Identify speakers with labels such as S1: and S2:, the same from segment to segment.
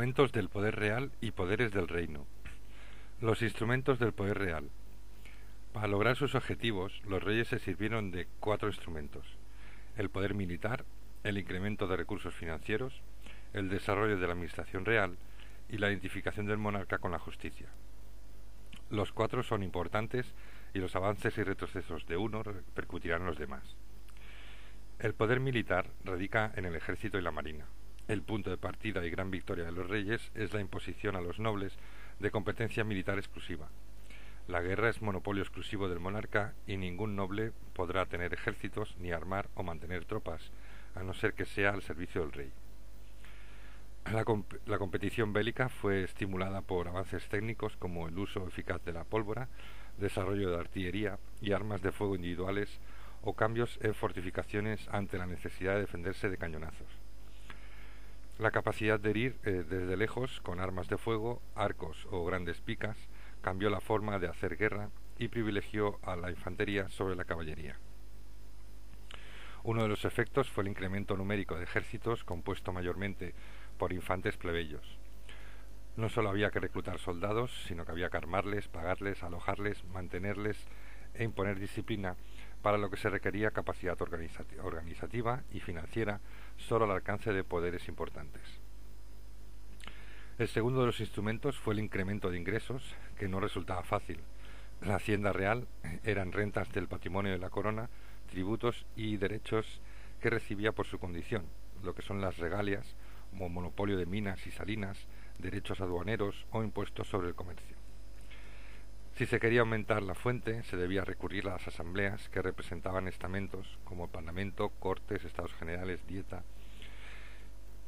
S1: Instrumentos del poder real y poderes del reino. Los instrumentos del poder real. Para lograr sus objetivos, los reyes se sirvieron de cuatro instrumentos. El poder militar, el incremento de recursos financieros, el desarrollo de la administración real y la identificación del monarca con la justicia. Los cuatro son importantes y los avances y retrocesos de uno repercutirán en los demás. El poder militar radica en el ejército y la marina. El punto de partida y gran victoria de los reyes es la imposición a los nobles de competencia militar exclusiva. La guerra es monopolio exclusivo del monarca y ningún noble podrá tener ejércitos ni armar o mantener tropas, a no ser que sea al servicio del rey. La, competición bélica fue estimulada por avances técnicos como el uso eficaz de la pólvora, desarrollo de artillería y armas de fuego individuales o cambios en fortificaciones ante la necesidad de defenderse de cañonazos. La capacidad de herir eh, desde lejos con armas de fuego, arcos o grandes picas cambió la forma de hacer guerra y privilegió a la infantería sobre la caballería. Uno de los efectos fue el incremento numérico de ejércitos compuesto mayormente por infantes plebeyos. No solo había que reclutar soldados, sino que había que armarles, pagarles, alojarles, mantenerles e imponer disciplina para lo que se requería capacidad organizativa y financiera solo al alcance de poderes importantes. El segundo de los instrumentos fue el incremento de ingresos, que no resultaba fácil. La hacienda real eran rentas del patrimonio de la corona, tributos y derechos que recibía por su condición, lo que son las regalias, como monopolio de minas y salinas, derechos aduaneros o impuestos sobre el comercio. Si se quería aumentar la fuente, se debía recurrir a las asambleas que representaban estamentos como el Parlamento, Cortes, Estados Generales, Dieta,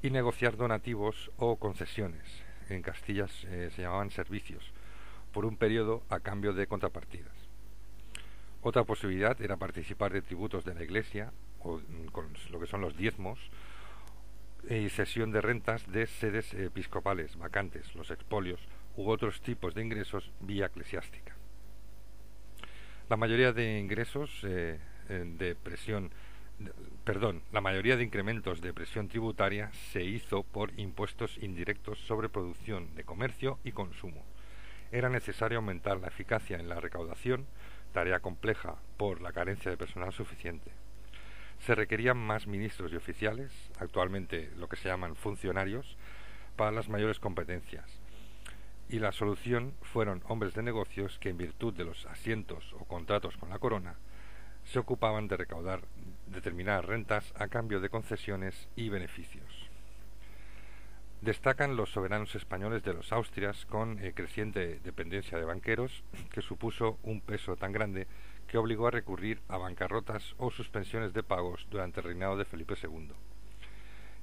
S1: y negociar donativos o concesiones. En Castilla eh, se llamaban servicios, por un periodo a cambio de contrapartidas. Otra posibilidad era participar de tributos de la Iglesia, o mm, con lo que son los diezmos, y cesión de rentas de sedes episcopales vacantes, los expolios, u otros tipos de ingresos vía eclesiástica. La mayoría de ingresos eh, de presión, perdón, la mayoría de incrementos de presión tributaria se hizo por impuestos indirectos sobre producción de comercio y consumo. Era necesario aumentar la eficacia en la recaudación, tarea compleja por la carencia de personal suficiente. Se requerían más ministros y oficiales, actualmente lo que se llaman funcionarios, para las mayores competencias, y la solución fueron hombres de negocios que en virtud de los asientos o contratos con la corona se ocupaban de recaudar determinadas rentas a cambio de concesiones y beneficios. Destacan los soberanos españoles de los Austrias con eh, creciente dependencia de banqueros, que supuso un peso tan grande que obligó a recurrir a bancarrotas o suspensiones de pagos durante el reinado de Felipe II.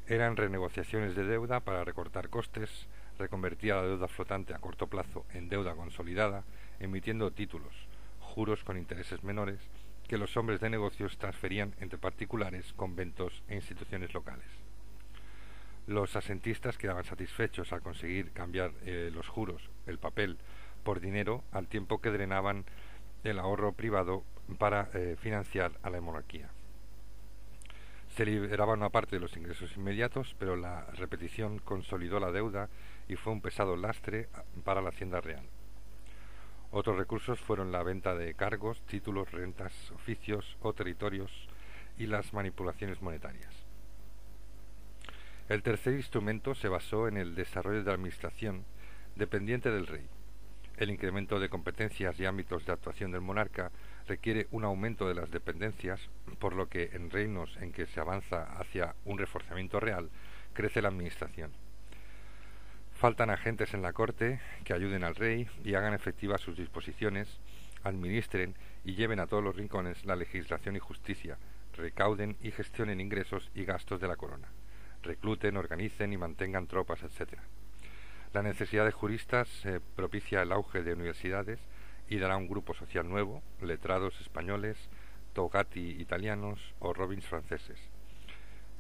S1: Eran renegociaciones de deuda para recortar costes, reconvertía la deuda flotante a corto plazo en deuda consolidada, emitiendo títulos, juros con intereses menores, que los hombres de negocios transferían entre particulares, conventos e instituciones locales. Los asentistas quedaban satisfechos al conseguir cambiar eh, los juros, el papel, por dinero, al tiempo que drenaban el ahorro privado para eh, financiar a la monarquía. Se liberaba una parte de los ingresos inmediatos, pero la repetición consolidó la deuda y fue un pesado lastre para la hacienda real. Otros recursos fueron la venta de cargos, títulos, rentas, oficios o territorios y las manipulaciones monetarias. El tercer instrumento se basó en el desarrollo de la administración dependiente del rey. El incremento de competencias y ámbitos de actuación del monarca requiere un aumento de las dependencias, por lo que en reinos en que se avanza hacia un reforzamiento real, crece la administración. Faltan agentes en la corte que ayuden al rey y hagan efectivas sus disposiciones, administren y lleven a todos los rincones la legislación y justicia, recauden y gestionen ingresos y gastos de la corona, recluten, organicen y mantengan tropas, etc. La necesidad de juristas eh, propicia el auge de universidades y dará un grupo social nuevo, letrados españoles, togati italianos o robins franceses,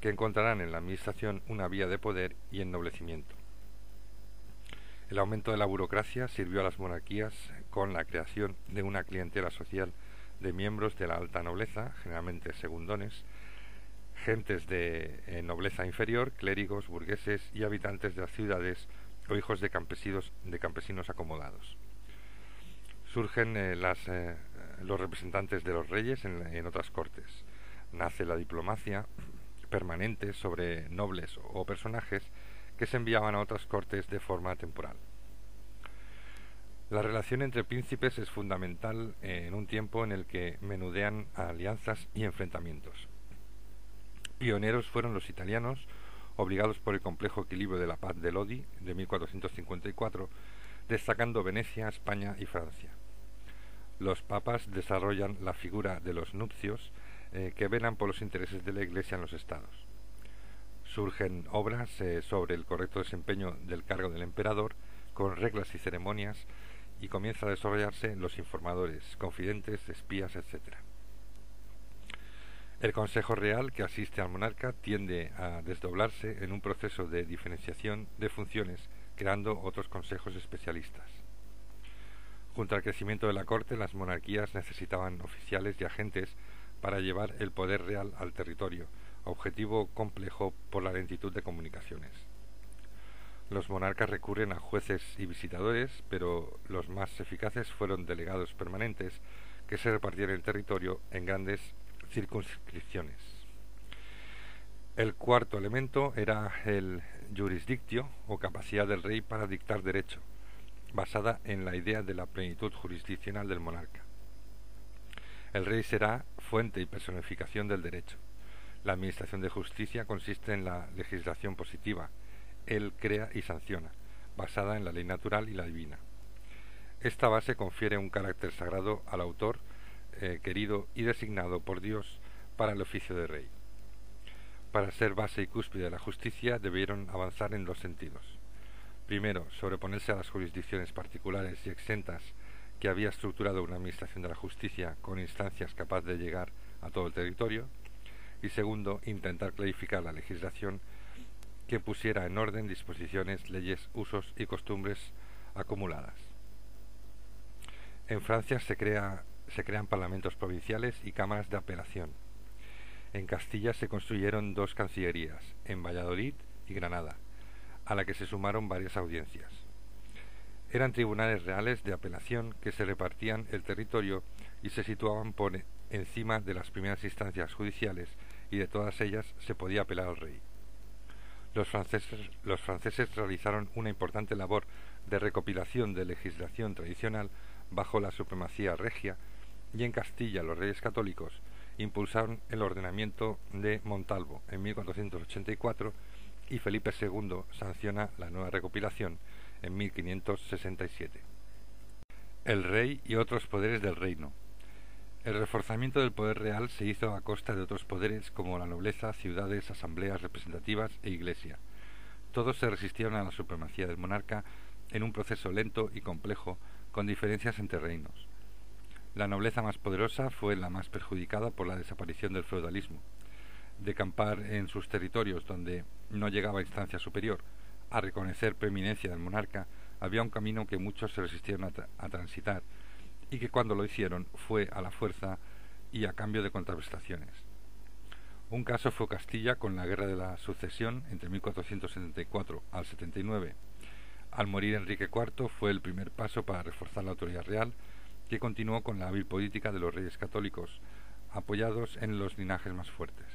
S1: que encontrarán en la administración una vía de poder y ennoblecimiento. El aumento de la burocracia sirvió a las monarquías con la creación de una clientela social de miembros de la alta nobleza, generalmente segundones, gentes de eh, nobleza inferior, clérigos, burgueses y habitantes de las ciudades o hijos de campesinos, de campesinos acomodados. Surgen eh, eh, los representantes de los reyes en, otras cortes. Nace la diplomacia permanente sobre nobles o personajes que se enviaban a otras cortes de forma temporal. La relación entre príncipes es fundamental en un tiempo en el que menudean alianzas y enfrentamientos. Pioneros fueron los italianos, obligados por el complejo equilibrio de la paz de Lodi de 1454, destacando Venecia, España y Francia. Los papas desarrollan la figura de los nupcios eh, que velan por los intereses de la Iglesia en los estados. Surgen obras eh, sobre el correcto desempeño del cargo del emperador, con reglas y ceremonias, y comienza a desarrollarse los informadores, confidentes, espías, etc. El Consejo Real que asiste al monarca tiende a desdoblarse en un proceso de diferenciación de funciones, creando otros consejos especialistas. Junto al crecimiento de la corte, las monarquías necesitaban oficiales y agentes para llevar el poder real al territorio, objetivo complejo por la lentitud de comunicaciones. Los monarcas recurren a jueces y visitadores, pero los más eficaces fueron delegados permanentes que se repartían el territorio en grandes circunscripciones. El cuarto elemento era el jurisdictio o capacidad del rey para dictar derecho, basada en la idea de la plenitud jurisdiccional del monarca. El rey será fuente y personificación del derecho. La administración de justicia consiste en la legislación positiva. Él crea y sanciona, basada en la ley natural y la divina. Esta base confiere un carácter sagrado al autor eh, querido y designado por Dios para el oficio de rey. Para ser base y cúspide de la justicia debieron avanzar en dos sentidos. Primero, sobreponerse a las jurisdicciones particulares y exentas que había estructurado una administración de la justicia con instancias capaces de llegar a todo el territorio. Y segundo, intentar clarificar la legislación que pusiera en orden disposiciones, leyes, usos y costumbres acumuladas. En Francia se crea se crean parlamentos provinciales y cámaras de apelación. En Castilla se construyeron dos cancillerías, en Valladolid y Granada, a la que se sumaron varias audiencias. Eran tribunales reales de apelación que se repartían el territorio y se situaban por encima de las primeras instancias judiciales y de todas ellas se podía apelar al rey. Los franceses, los franceses realizaron una importante labor de recopilación de legislación tradicional bajo la supremacía regia y en Castilla los reyes católicos impulsaron el ordenamiento de Montalvo en 1484 y Felipe II sanciona la nueva recopilación en 1567. El rey y otros poderes del reino. El reforzamiento del poder real se hizo a costa de otros poderes como la nobleza, ciudades, asambleas representativas e iglesia. Todos se resistieron a la supremacía del monarca en un proceso lento y complejo con diferencias entre reinos. La nobleza más poderosa fue la más perjudicada por la desaparición del feudalismo. De campar en sus territorios donde no llegaba instancia superior a reconocer preeminencia del monarca, había un camino que muchos se resistieron a transitar y que cuando lo hicieron fue a la fuerza y a cambio de contraprestaciones. Un caso fue Castilla con la Guerra de la Sucesión entre 1474 al 79. Al morir Enrique IV fue el primer paso para reforzar la autoridad real que continuó con la hábil política de los reyes católicos, apoyados en los linajes más fuertes.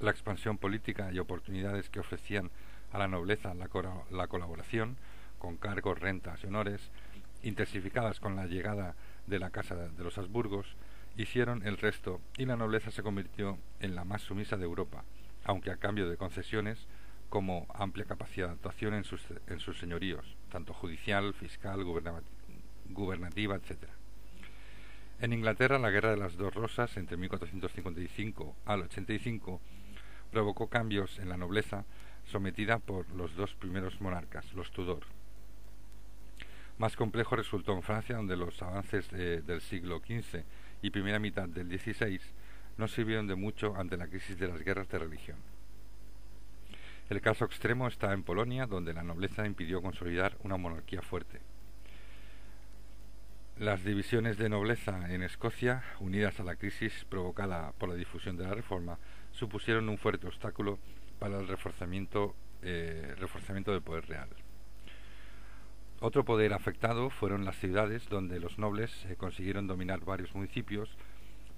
S1: La expansión política y oportunidades que ofrecían a la nobleza la, la colaboración, con cargos, rentas y honores, intensificadas con la llegada de la Casa de los Habsburgos, hicieron el resto y la nobleza se convirtió en la más sumisa de Europa, aunque a cambio de concesiones como amplia capacidad de actuación en sus, en sus señoríos, tanto judicial, fiscal, gubernativa, etc. En Inglaterra, la Guerra de las Dos Rosas, entre 1455 al 85, provocó cambios en la nobleza sometida por los dos primeros monarcas, los Tudor. Más complejo resultó en Francia, donde los avances del siglo XV y primera mitad del XVI no sirvieron de mucho ante la crisis de las guerras de religión. El caso extremo está en Polonia, donde la nobleza impidió consolidar una monarquía fuerte. Las divisiones de nobleza en Escocia, unidas a la crisis provocada por la difusión de la reforma, supusieron un fuerte obstáculo para el reforzamiento, eh, reforzamiento del poder real. Otro poder afectado fueron las ciudades, donde los nobles eh, consiguieron dominar varios municipios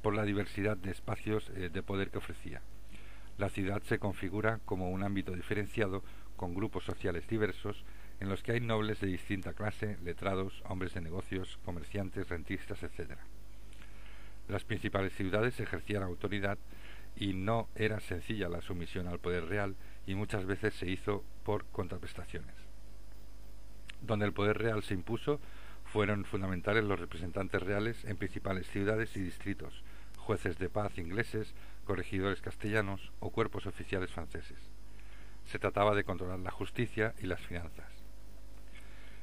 S1: por la diversidad de espacios eh, de poder que ofrecía. La ciudad se configura como un ámbito diferenciado con grupos sociales diversos en los que hay nobles de distinta clase, letrados, hombres de negocios, comerciantes, rentistas, etc. Las principales ciudades ejercían autoridad y no era sencilla la sumisión al poder real y muchas veces se hizo por contraprestaciones. Donde el poder real se impuso fueron fundamentales los representantes reales en principales ciudades y distritos, jueces de paz ingleses, corregidores castellanos o cuerpos oficiales franceses. Se trataba de controlar la justicia y las finanzas.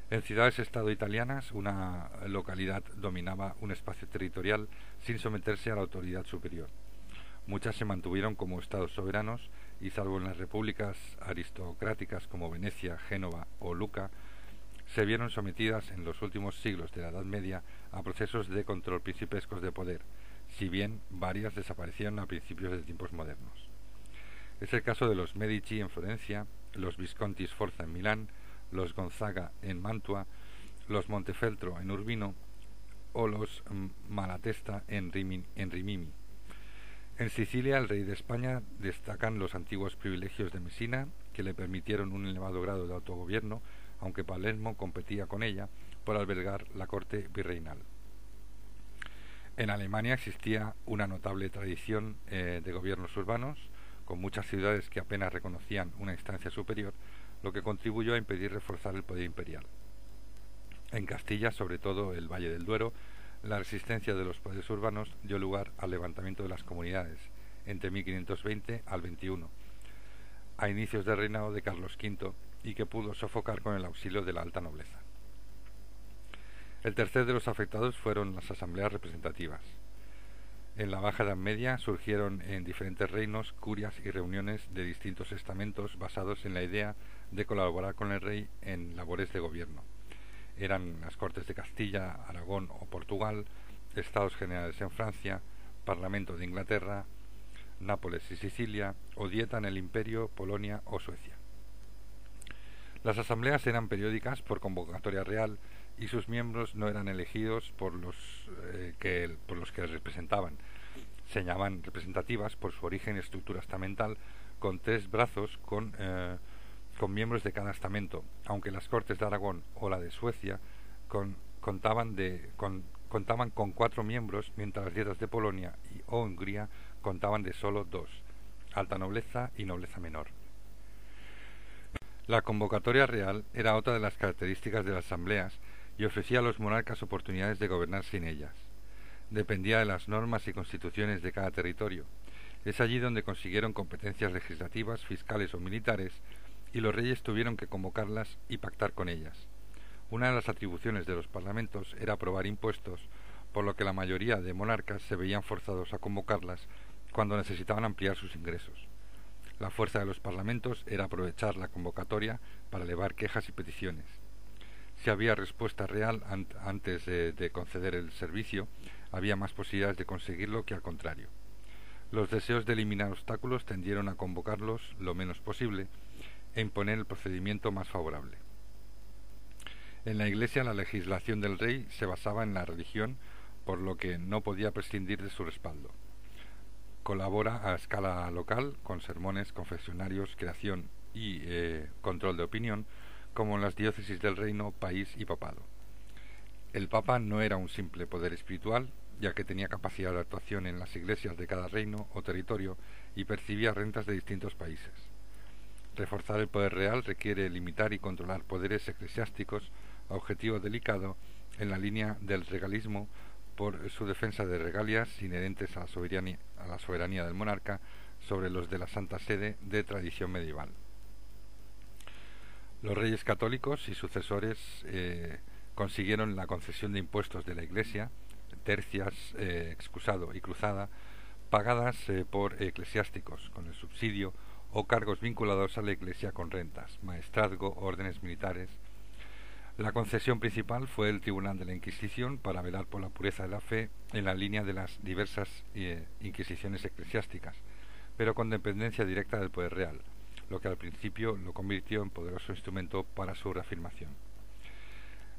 S1: En ciudades-estado italianas, una localidad dominaba un espacio territorial sin someterse a la autoridad superior. Muchas se mantuvieron como estados soberanos y salvo en las repúblicas aristocráticas como Venecia, Génova o Luca, se vieron sometidas en los últimos siglos de la Edad Media a procesos de control principescos de poder, si bien varias desaparecieron a principios de tiempos modernos. Es el caso de los Medici en Florencia, los Visconti Sforza en Milán, los Gonzaga en Mantua, los Montefeltro en Urbino o los Malatesta en, Rimini. En Sicilia, el rey de España destacan los antiguos privilegios de Messina, que le permitieron un elevado grado de autogobierno, aunque Palermo competía con ella por albergar la corte virreinal. En Alemania existía una notable tradición eh, de gobiernos urbanos, con muchas ciudades que apenas reconocían una instancia superior, lo que contribuyó a impedir reforzar el poder imperial. En Castilla, sobre todo el Valle del Duero, la resistencia de los poderes urbanos dio lugar al levantamiento de las comunidades entre 1520 al 21, a inicios del reinado de Carlos V y que pudo sofocar con el auxilio de la alta nobleza. El tercer de los afectados fueron las asambleas representativas. En la Baja Edad Media surgieron en diferentes reinos curias y reuniones de distintos estamentos basados en la idea de colaborar con el rey en labores de gobierno. Eran las Cortes de Castilla, Aragón o Portugal, Estados Generales en Francia, Parlamento de Inglaterra, Nápoles y Sicilia, o Dieta en el Imperio, Polonia o Suecia. Las asambleas eran periódicas por convocatoria real y sus miembros no eran elegidos por los, eh, que, por los que representaban. Se llamaban representativas por su origen y estructura estamental, con tres brazos con, eh, con miembros de cada estamento, aunque las Cortes de Aragón o la de Suecia contaban con cuatro miembros, mientras las dietas de Polonia y o Hungría contaban de solo dos, alta nobleza y nobleza menor. La convocatoria real era otra de las características de las asambleas y ofrecía a los monarcas oportunidades de gobernar sin ellas. Dependía de las normas y constituciones de cada territorio. Es allí donde consiguieron competencias legislativas, fiscales o militares, y los reyes tuvieron que convocarlas y pactar con ellas. Una de las atribuciones de los parlamentos era aprobar impuestos, por lo que la mayoría de monarcas se veían forzados a convocarlas cuando necesitaban ampliar sus ingresos. La fuerza de los parlamentos era aprovechar la convocatoria para elevar quejas y peticiones si había respuesta real antes de, conceder el servicio, había más posibilidades de conseguirlo que al contrario. Los deseos de eliminar obstáculos tendieron a convocarlos lo menos posible e imponer el procedimiento más favorable. En la Iglesia la legislación del rey se basaba en la religión, por lo que no podía prescindir de su respaldo. Colabora a escala local con sermones, confesionarios, creación y eh, control de opinión, como en las diócesis del reino, país y papado. El papa no era un simple poder espiritual, ya que tenía capacidad de actuación en las iglesias de cada reino o territorio y percibía rentas de distintos países. Reforzar el poder real requiere limitar y controlar poderes eclesiásticos objetivo delicado en la línea del regalismo por su defensa de regalias inherentes a la soberanía, a la soberanía del monarca sobre los de la Santa Sede de tradición medieval. Los reyes católicos y sucesores eh, consiguieron la concesión de impuestos de la Iglesia, tercias, eh, excusado y cruzada, pagadas eh, por eclesiásticos con el subsidio o cargos vinculados a la Iglesia con rentas, maestrazgo, órdenes militares. La concesión principal fue el Tribunal de la Inquisición para velar por la pureza de la fe en la línea de las diversas eh, inquisiciones eclesiásticas, pero con dependencia directa del poder real, lo que al principio lo convirtió en poderoso instrumento para su reafirmación.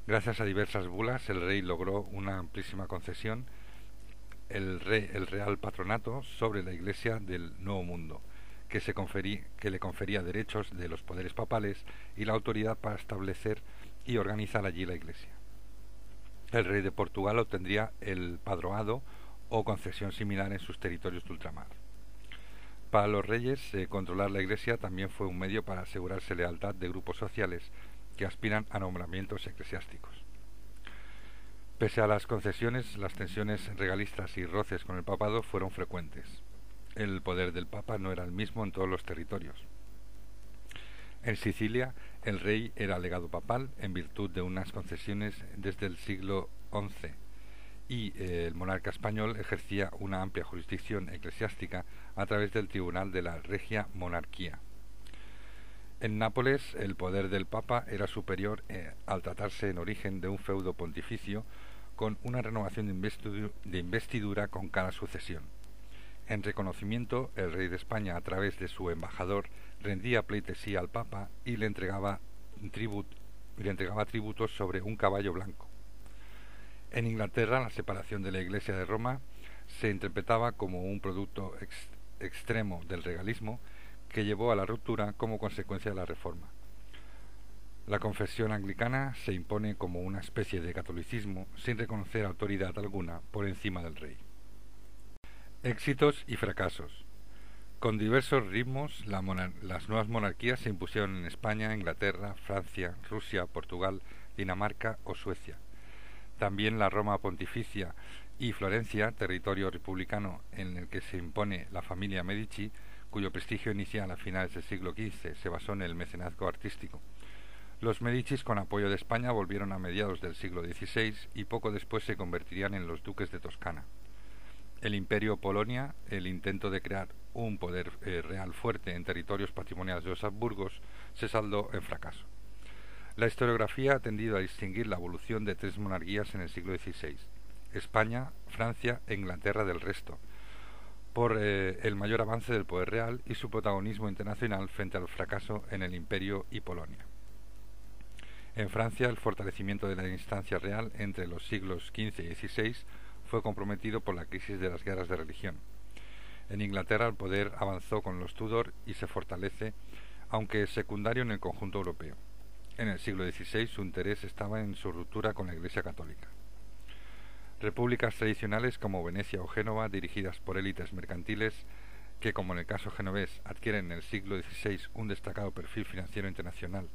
S1: Gracias a diversas bulas, el rey logró una amplísima concesión, el, rey, el real patronato sobre la Iglesia del Nuevo Mundo, que, se que le confería derechos de los poderes papales y la autoridad para establecer y organizar allí la Iglesia. El rey de Portugal obtendría el padroado o concesión similar en sus territorios de ultramar. Para los reyes, eh, controlar la Iglesia también fue un medio para asegurarse lealtad de grupos sociales que aspiran a nombramientos eclesiásticos. Pese a las concesiones, las tensiones regalistas y roces con el papado fueron frecuentes. El poder del papa no era el mismo en todos los territorios. En Sicilia, el rey era legado papal en virtud de unas concesiones desde el siglo XI y eh, el monarca español ejercía una amplia jurisdicción eclesiástica a través del Tribunal de la Regia Monarquía. En Nápoles el poder del Papa era superior eh, al tratarse en origen de un feudo pontificio con una renovación de investidura con cada sucesión. En reconocimiento, el rey de España, a través de su embajador, rendía pleitesía al Papa y le entregaba, le entregaba tributos sobre un caballo blanco. En Inglaterra, la separación de la Iglesia de Roma se interpretaba como un producto extremo del regalismo que llevó a la ruptura como consecuencia de la Reforma. La confesión anglicana se impone como una especie de catolicismo sin reconocer autoridad alguna por encima del rey. Éxitos y fracasos. Con diversos ritmos, las nuevas monarquías se impusieron en España, Inglaterra, Francia, Rusia, Portugal, Dinamarca o Suecia. También la Roma pontificia y Florencia, territorio republicano en el que se impone la familia Medici, cuyo prestigio inicial a finales del siglo XV se basó en el mecenazgo artístico. Los Medicis, con apoyo de España, volvieron a mediados del siglo XVI y poco después se convertirían en los duques de Toscana. El imperio Polonia, el intento de crear un poder eh, real fuerte en territorios patrimoniales de los Habsburgos, se saldó en fracaso. La historiografía ha tendido a distinguir la evolución de tres monarquías en el siglo XVI, España, Francia e Inglaterra del resto, por eh, el mayor avance del poder real y su protagonismo internacional frente al fracaso en el imperio y Polonia. En Francia, el fortalecimiento de la instancia real entre los siglos XV y XVI fue comprometido por la crisis de las guerras de religión. En Inglaterra, el poder avanzó con los Tudor y se fortalece, aunque secundario en el conjunto europeo. En el siglo XVI su interés estaba en su ruptura con la Iglesia católica. Repúblicas tradicionales como Venecia o Génova, dirigidas por élites mercantiles, que como en el caso genovés adquieren en el siglo XVI un destacado perfil financiero internacional.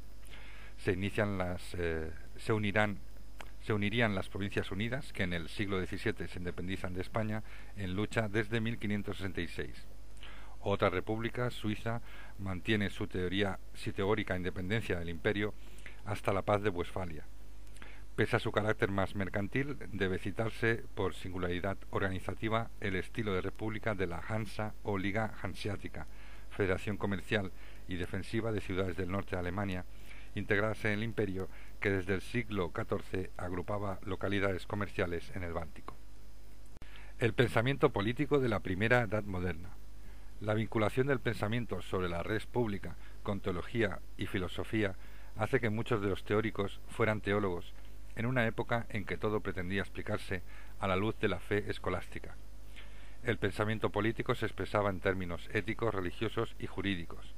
S1: Se inician las, eh, se unirán, se unirían las Provincias Unidas, que en el siglo XVII se independizan de España en lucha desde 1566. Otra república, Suiza, mantiene su teoría, su teórica independencia del imperio hasta la paz de Westfalia. Pese a su carácter más mercantil, debe citarse por singularidad organizativa el estilo de república de la Hansa o Liga Hanseática, federación comercial y defensiva de ciudades del norte de Alemania, integradas en el imperio que desde el siglo XIV agrupaba localidades comerciales en el Báltico. El pensamiento político de la primera edad moderna. La vinculación del pensamiento sobre la res pública con teología y filosofía hace que muchos de los teóricos fueran teólogos en una época en que todo pretendía explicarse a la luz de la fe escolástica. El pensamiento político se expresaba en términos éticos, religiosos y jurídicos.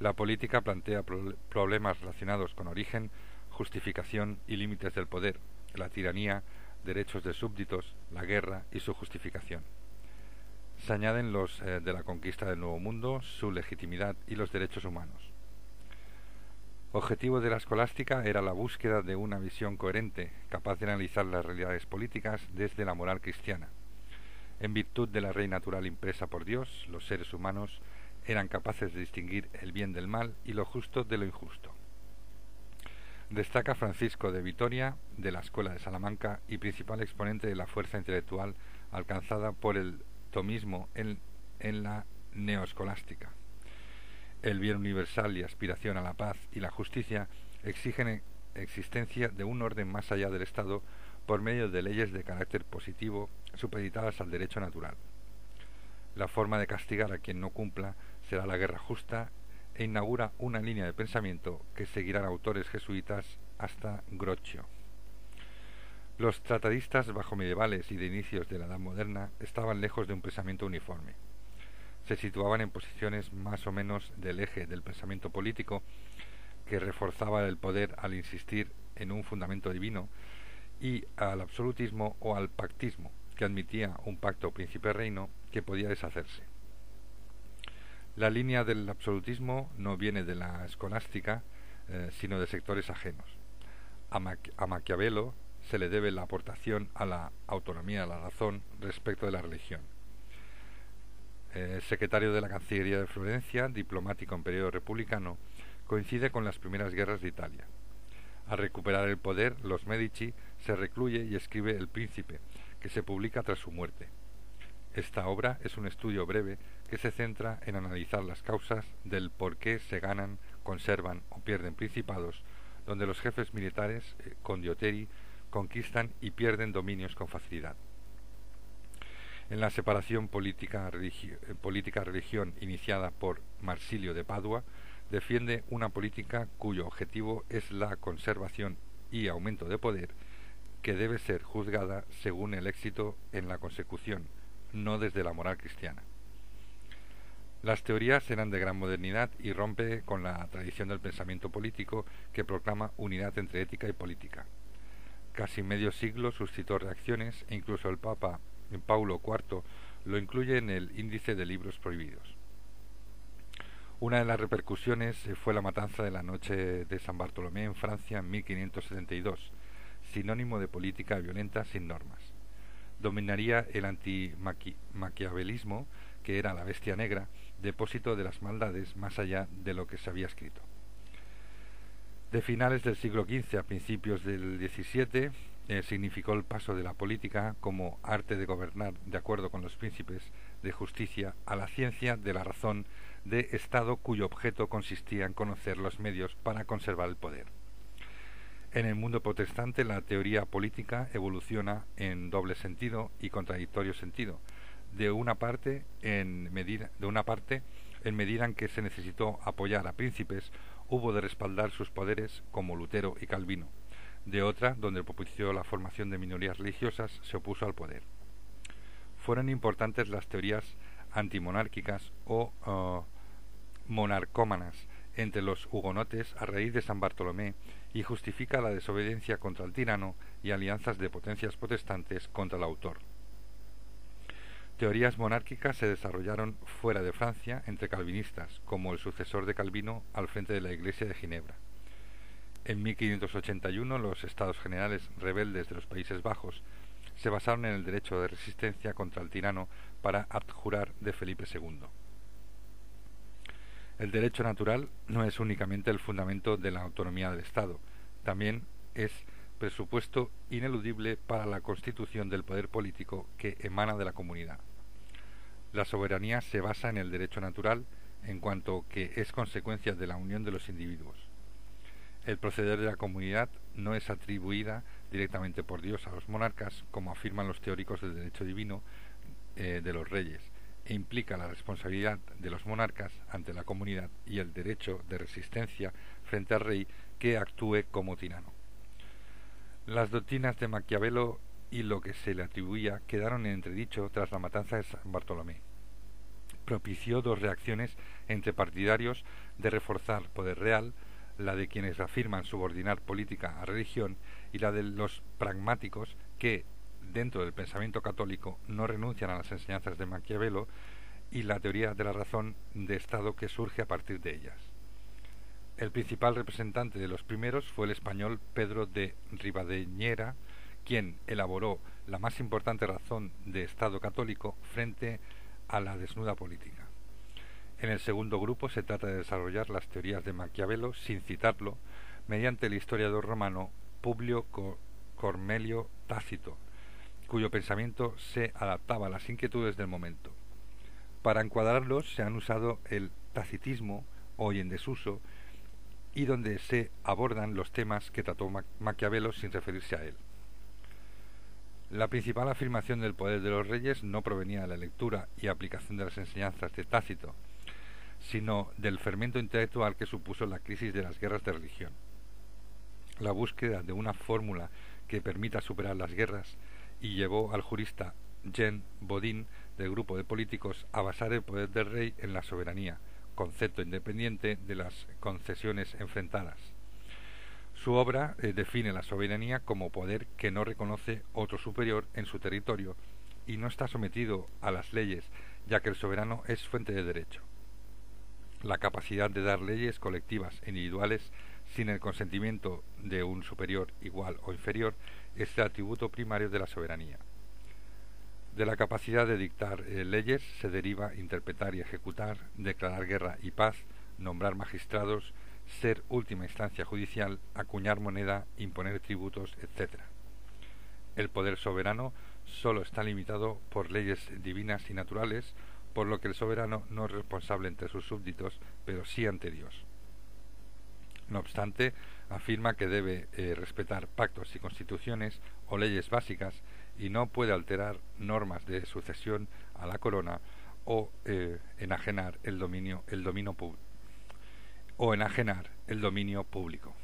S1: La política plantea problemas relacionados con origen, justificación y límites del poder, la tiranía, derechos de súbditos, la guerra y su justificación. Se añaden los eh, de la conquista del Nuevo Mundo, su legitimidad y los derechos humanos. Objetivo de la escolástica era la búsqueda de una visión coherente, capaz de analizar las realidades políticas desde la moral cristiana. En virtud de la ley natural impresa por Dios, los seres humanos eran capaces de distinguir el bien del mal y lo justo de lo injusto. Destaca Francisco de Vitoria, de la Escuela de Salamanca y principal exponente de la fuerza intelectual alcanzada por el tomismo en, en la neoescolástica el bien universal y aspiración a la paz y la justicia exigen existencia de un orden más allá del Estado por medio de leyes de carácter positivo supeditadas al derecho natural. La forma de castigar a quien no cumpla será la guerra justa e inaugura una línea de pensamiento que seguirán autores jesuitas hasta Grocchio. Los tratadistas bajo medievales y de inicios de la Edad Moderna estaban lejos de un pensamiento uniforme. Se situaban en posiciones más o menos del eje del pensamiento político que reforzaba el poder al insistir en un fundamento divino y al absolutismo o al pactismo, que admitía un pacto príncipe-reino que podía deshacerse. La línea del absolutismo no viene de la escolástica, eh, sino de sectores ajenos. A, Maquiavelo se le debe la aportación a la autonomía de la razón respecto de la religión. Eh, secretario de la Cancillería de Florencia, diplomático en periodo republicano, coincide con las primeras guerras de Italia. Al recuperar el poder, los Medici se recluye y escribe El Príncipe, que se publica tras su muerte. Esta obra es un estudio breve que se centra en analizar las causas del por qué se ganan, conservan o pierden principados, donde los jefes militares, eh, condioteri, conquistan y pierden dominios con facilidad. En la separación eh, política-religión iniciada por Marsilio de Padua, defiende una política cuyo objetivo es la conservación y aumento de poder, que debe ser juzgada según el éxito en la consecución, no desde la moral cristiana. Las teorías eran de gran modernidad y rompe con la tradición del pensamiento político que proclama unidad entre ética y política casi medio siglo suscitó reacciones e incluso el Papa Paulo IV lo incluye en el índice de libros prohibidos. Una de las repercusiones fue la matanza de la noche de San Bartolomé en Francia en 1572, sinónimo de política violenta sin normas. Dominaría el anti-maquiavelismo, que era la bestia negra, depósito de las maldades más allá de lo que se había escrito. De finales del siglo XV a principios del XVII eh, significó el paso de la política como arte de gobernar de acuerdo con los príncipes de justicia a la ciencia de la razón de Estado cuyo objeto consistía en conocer los medios para conservar el poder. En el mundo protestante la teoría política evoluciona en doble sentido y contradictorio sentido. De una parte, en medida, de una parte, en medida en que se necesitó apoyar a príncipes hubo de respaldar sus poderes como Lutero y Calvino. De otra, donde propició la formación de minorías religiosas, se opuso al poder. Fueron importantes las teorías antimonárquicas o uh, monarcómanas entre los hugonotes a raíz de San Bartolomé y justifica la desobediencia contra el tirano y alianzas de potencias protestantes contra el autor. Teorías monárquicas se desarrollaron fuera de Francia entre calvinistas, como el sucesor de Calvino al frente de la Iglesia de Ginebra. En 1581 los estados generales rebeldes de los Países Bajos se basaron en el derecho de resistencia contra el tirano para abjurar de Felipe II. El derecho natural no es únicamente el fundamento de la autonomía del Estado, también es presupuesto ineludible para la constitución del poder político que emana de la comunidad. La soberanía se basa en el derecho natural en cuanto que es consecuencia de la unión de los individuos. El proceder de la comunidad no es atribuida directamente por Dios a los monarcas, como afirman los teóricos del derecho divino eh, de los reyes, e implica la responsabilidad de los monarcas ante la comunidad y el derecho de resistencia frente al rey que actúe como tirano. Las doctrinas de Maquiavelo y lo que se le atribuía quedaron en entredicho tras la matanza de San Bartolomé. Propició dos reacciones entre partidarios de reforzar poder real, la de quienes afirman subordinar política a religión y la de los pragmáticos que, dentro del pensamiento católico, no renuncian a las enseñanzas de Maquiavelo y la teoría de la razón de Estado que surge a partir de ellas. El principal representante de los primeros fue el español Pedro de Rivadeñera, quien elaboró la más importante razón de Estado católico frente a la desnuda política. En el segundo grupo se trata de desarrollar las teorías de Maquiavelo sin citarlo mediante el historiador romano Publio Cornelio Tácito, cuyo pensamiento se adaptaba a las inquietudes del momento. Para encuadrarlos se han usado el tacitismo, hoy en desuso, y donde se abordan los temas que trató Maquiavelo sin referirse a él. La principal afirmación del poder de los reyes no provenía de la lectura y aplicación de las enseñanzas de Tácito, sino del fermento intelectual que supuso la crisis de las guerras de religión. La búsqueda de una fórmula que permita superar las guerras y llevó al jurista Jean Bodin del grupo de políticos a basar el poder del rey en la soberanía, concepto independiente de las concesiones enfrentadas. Su obra eh, define la soberanía como poder que no reconoce otro superior en su territorio y no está sometido a las leyes, ya que el soberano es fuente de derecho. La capacidad de dar leyes colectivas e individuales sin el consentimiento de un superior igual o inferior es el atributo primario de la soberanía. De la capacidad de dictar eh, leyes se deriva interpretar y ejecutar, declarar guerra y paz, nombrar magistrados, ser última instancia judicial, acuñar moneda, imponer tributos, etc. El poder soberano solo está limitado por leyes divinas y naturales, por lo que el soberano no es responsable entre sus súbditos, pero sí ante Dios. No obstante, afirma que debe eh, respetar pactos y constituciones o leyes básicas y no puede alterar normas de sucesión a la corona o eh, enajenar el dominio, el dominio o enajenar el dominio público.